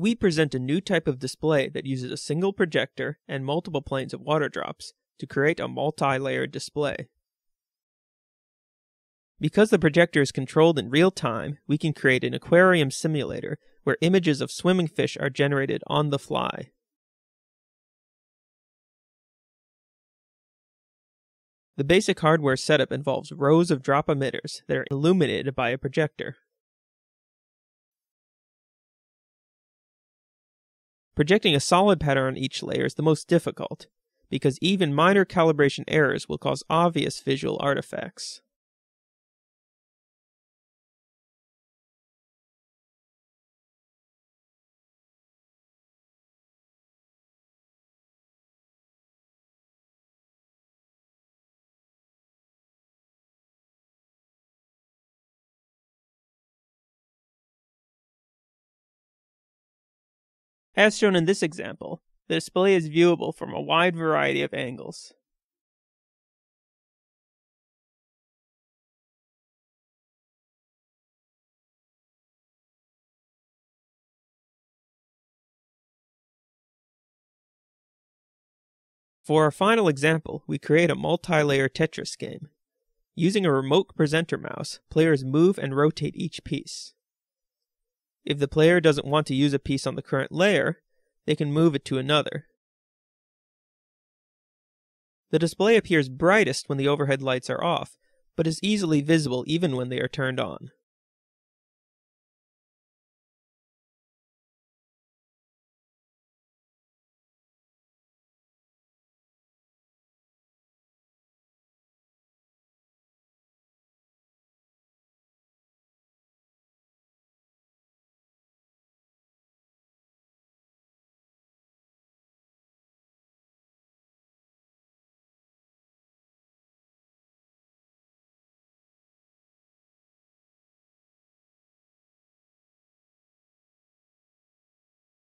We present a new type of display that uses a single projector and multiple planes of water drops to create a multi-layered display. Because the projector is controlled in real time, we can create an aquarium simulator where images of swimming fish are generated on the fly. The basic hardware setup involves rows of drop emitters that are illuminated by a projector. Projecting a solid pattern on each layer is the most difficult, because even minor calibration errors will cause obvious visual artifacts. As shown in this example, the display is viewable from a wide variety of angles. For our final example, we create a multi-layer Tetris game. Using a remote presenter mouse, players move and rotate each piece. If the player doesn't want to use a piece on the current layer, they can move it to another. The display appears brightest when the overhead lights are off, but is easily visible even when they are turned on.